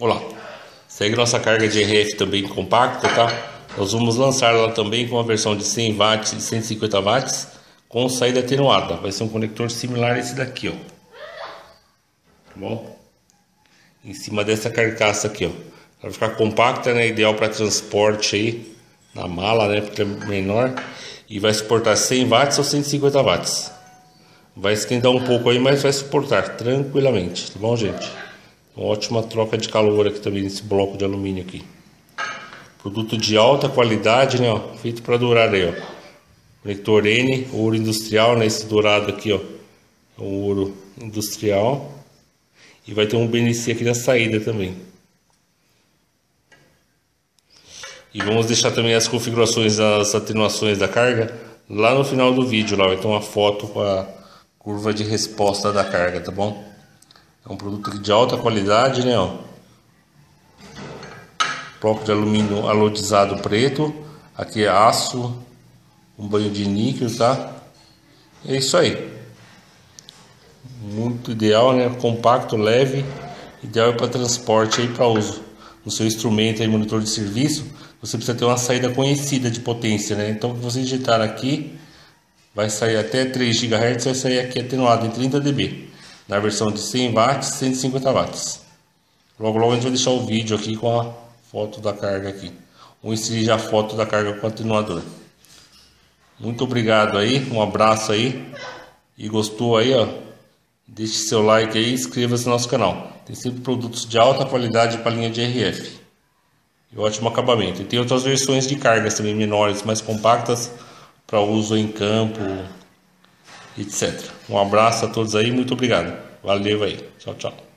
Olá, segue nossa carga de RF também compacta, tá? Nós vamos lançar ela também com a versão de 100 watts e 150 watts com saída atenuada. Vai ser um conector similar a esse daqui, ó. Tá bom? Em cima dessa carcaça aqui, ó. Vai ficar compacta, né? Ideal para transporte aí na mala, né? Porque é menor. E vai suportar 100 watts ou 150 watts. Vai esquentar um pouco aí, mas vai suportar tranquilamente, tá bom, gente? Ótima troca de calor aqui também nesse bloco de alumínio aqui. Produto de alta qualidade, né, ó, feito para durar aí, ó. Conector N, ouro industrial, né, esse dourado aqui, ó. É um ouro industrial. E vai ter um BNC aqui na saída também. E vamos deixar também as configurações das atenuações da carga lá no final do vídeo, lá vai ter uma foto com a curva de resposta da carga, tá bom? É um produto de alta qualidade, né? Ó. Bloco de alumínio alodizado preto. Aqui é aço, um banho de níquel, tá? É isso aí. Muito ideal, né? Compacto, leve, ideal para transporte aí para uso no seu instrumento aí, monitor de serviço. Você precisa ter uma saída conhecida de potência, né? Então, que você digitar aqui, vai sair até 3 GHz, vai sair aqui atenuado em 30 dB na versão de 100 watts, 150 watts. Logo logo a gente vai deixar o vídeo aqui com a foto da carga aqui. Ou inserir a foto da carga continuador. Muito obrigado aí, um abraço aí. E gostou aí, ó? Deixe seu like aí e inscreva-se no nosso canal. Tem sempre produtos de alta qualidade para a linha de RF. E ótimo acabamento. E tem outras versões de cargas também menores, mais compactas para uso em campo, etc. Um abraço a todos aí, muito obrigado. Valeu aí. Tchau, tchau.